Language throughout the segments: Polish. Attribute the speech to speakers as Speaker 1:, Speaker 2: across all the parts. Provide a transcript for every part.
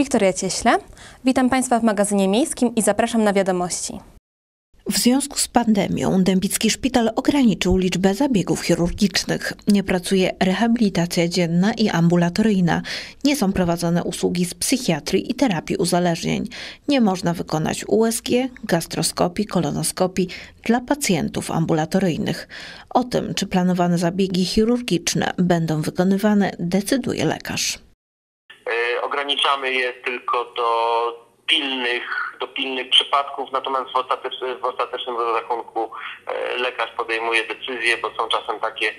Speaker 1: Wiktoria Cieśle. Witam Państwa w magazynie miejskim i zapraszam na wiadomości.
Speaker 2: W związku z pandemią Dębicki Szpital ograniczył liczbę zabiegów chirurgicznych. Nie pracuje rehabilitacja dzienna i ambulatoryjna. Nie są prowadzone usługi z psychiatrii i terapii uzależnień. Nie można wykonać USG, gastroskopii, kolonoskopii dla pacjentów ambulatoryjnych. O tym, czy planowane zabiegi chirurgiczne będą wykonywane, decyduje lekarz.
Speaker 3: Ograniczamy je tylko do pilnych, do pilnych przypadków, natomiast w, ostatecznym, w ostatecznym rozrachunku e, lekarz podejmuje decyzję, bo są czasem takie,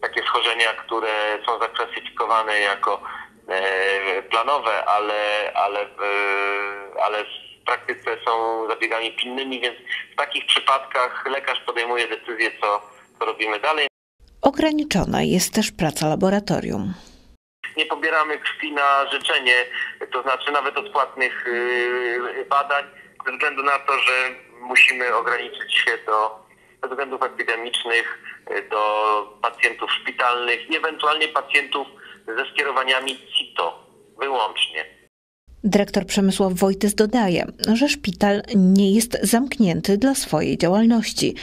Speaker 3: takie schorzenia, które są zaklasyfikowane jako e, planowe, ale, ale, ale w praktyce są zabiegami pilnymi, więc w takich przypadkach lekarz podejmuje decyzję, co, co robimy dalej.
Speaker 2: Ograniczona jest też praca laboratorium
Speaker 3: nie pobieramy krwi na życzenie, to znaczy nawet odpłatnych y, badań, ze względu na to, że musimy ograniczyć się do ze względów epidemicznych y, do pacjentów szpitalnych i ewentualnie pacjentów ze skierowaniami CITO wyłącznie.
Speaker 2: Dyrektor Przemysław Wojtys dodaje, że szpital nie jest zamknięty dla swojej działalności.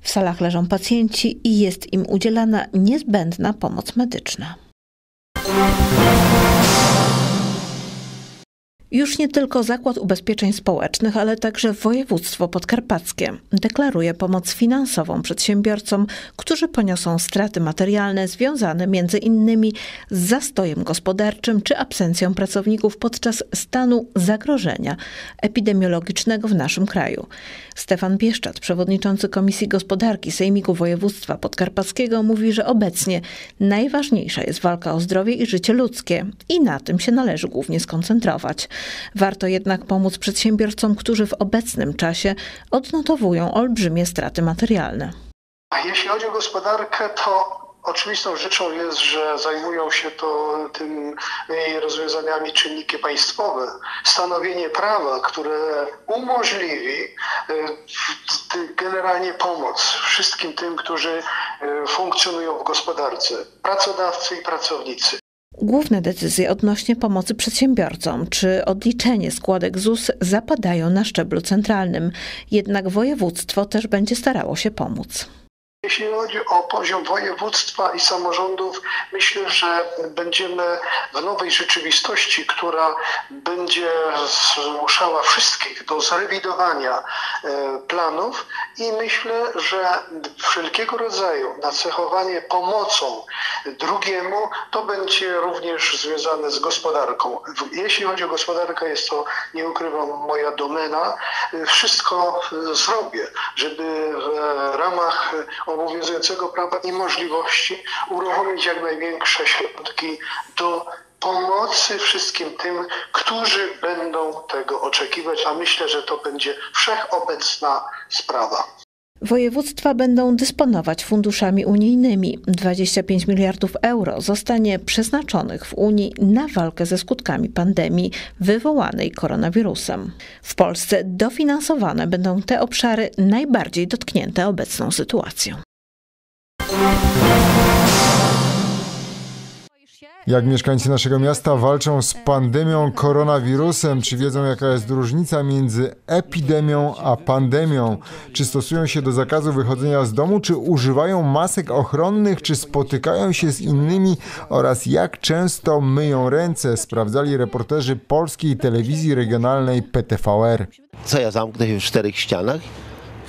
Speaker 2: W salach leżą pacjenci i jest im udzielana niezbędna pomoc medyczna. Thank you. Już nie tylko Zakład Ubezpieczeń Społecznych, ale także województwo podkarpackie deklaruje pomoc finansową przedsiębiorcom, którzy poniosą straty materialne związane między innymi z zastojem gospodarczym czy absencją pracowników podczas stanu zagrożenia epidemiologicznego w naszym kraju. Stefan Bieszczat, przewodniczący Komisji Gospodarki Sejmiku Województwa Podkarpackiego mówi, że obecnie najważniejsza jest walka o zdrowie i życie ludzkie i na tym się należy głównie skoncentrować. Warto jednak pomóc przedsiębiorcom, którzy w obecnym czasie odnotowują olbrzymie straty materialne.
Speaker 4: Jeśli chodzi o gospodarkę, to Oczywistą rzeczą jest, że zajmują się to tymi rozwiązaniami czynniki państwowe. Stanowienie prawa, które umożliwi e, generalnie pomoc wszystkim tym, którzy e, funkcjonują w gospodarce, pracodawcy i pracownicy.
Speaker 2: Główne decyzje odnośnie pomocy przedsiębiorcom czy odliczenie składek ZUS zapadają na szczeblu centralnym, jednak województwo też będzie starało się pomóc.
Speaker 4: Jeśli chodzi o poziom województwa i samorządów, myślę, że będziemy w nowej rzeczywistości, która będzie zmuszała wszystkich do zrewidowania e, planów i myślę, że wszelkiego rodzaju nacechowanie pomocą drugiemu to będzie również związane z gospodarką. Jeśli chodzi o gospodarkę, jest to, nie ukrywam, moja domena. Wszystko zrobię, żeby w ramach obowiązującego prawa i możliwości uruchomić jak największe środki do pomocy wszystkim tym, którzy będą tego oczekiwać, a myślę, że to będzie wszechobecna sprawa.
Speaker 2: Województwa będą dysponować funduszami unijnymi. 25 miliardów euro zostanie przeznaczonych w Unii na walkę ze skutkami pandemii wywołanej koronawirusem. W Polsce dofinansowane będą te obszary najbardziej dotknięte obecną sytuacją.
Speaker 5: Jak mieszkańcy naszego miasta walczą z pandemią koronawirusem? Czy wiedzą, jaka jest różnica między epidemią a pandemią? Czy stosują się do zakazu wychodzenia z domu? Czy używają masek ochronnych? Czy spotykają się z innymi? Oraz jak często myją ręce? Sprawdzali reporterzy polskiej telewizji regionalnej PTVR.
Speaker 6: Co ja zamknę się w czterech ścianach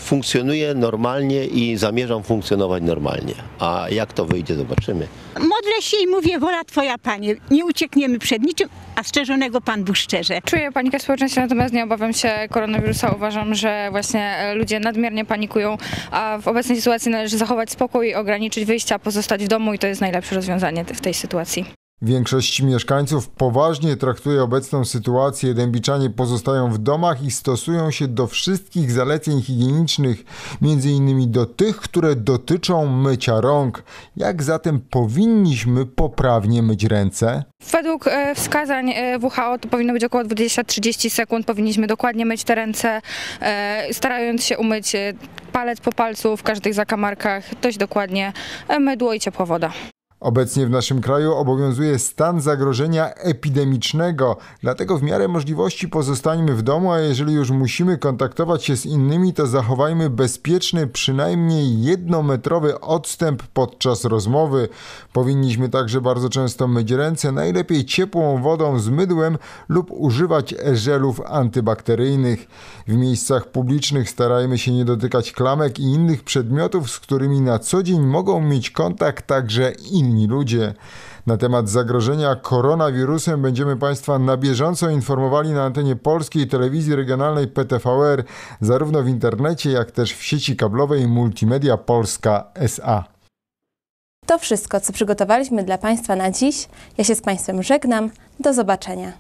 Speaker 6: funkcjonuje normalnie i zamierzam funkcjonować normalnie. A jak to wyjdzie, zobaczymy.
Speaker 7: Modlę się i mówię, wola Twoja Panie, nie uciekniemy przed niczym, a strzeżonego Pan Bóg szczerze.
Speaker 8: Czuję panikę w społeczeństwie, natomiast nie obawiam się koronawirusa. Uważam, że właśnie ludzie nadmiernie panikują, a w obecnej sytuacji należy zachować spokój, ograniczyć wyjścia, pozostać w domu i to jest najlepsze rozwiązanie w tej sytuacji.
Speaker 5: Większość mieszkańców poważnie traktuje obecną sytuację. Dębiczanie pozostają w domach i stosują się do wszystkich zaleceń higienicznych, między innymi do tych, które dotyczą mycia rąk. Jak zatem powinniśmy poprawnie myć ręce?
Speaker 8: Według e, wskazań e, WHO to powinno być około 20-30 sekund. Powinniśmy dokładnie myć te ręce, e, starając się umyć palec po palcu w każdych zakamarkach dość dokładnie, mydło i ciepła woda.
Speaker 5: Obecnie w naszym kraju obowiązuje stan zagrożenia epidemicznego, dlatego w miarę możliwości pozostańmy w domu, a jeżeli już musimy kontaktować się z innymi, to zachowajmy bezpieczny, przynajmniej jednometrowy odstęp podczas rozmowy. Powinniśmy także bardzo często myć ręce, najlepiej ciepłą wodą z mydłem lub używać żelów antybakteryjnych. W miejscach publicznych starajmy się nie dotykać klamek i innych przedmiotów, z którymi na co dzień mogą mieć kontakt także inni ludzie. Na temat zagrożenia koronawirusem będziemy Państwa na bieżąco informowali na antenie polskiej telewizji regionalnej PTVR, zarówno w internecie, jak też w sieci kablowej Multimedia Polska SA.
Speaker 1: To wszystko, co przygotowaliśmy dla Państwa na dziś. Ja się z Państwem żegnam. Do zobaczenia.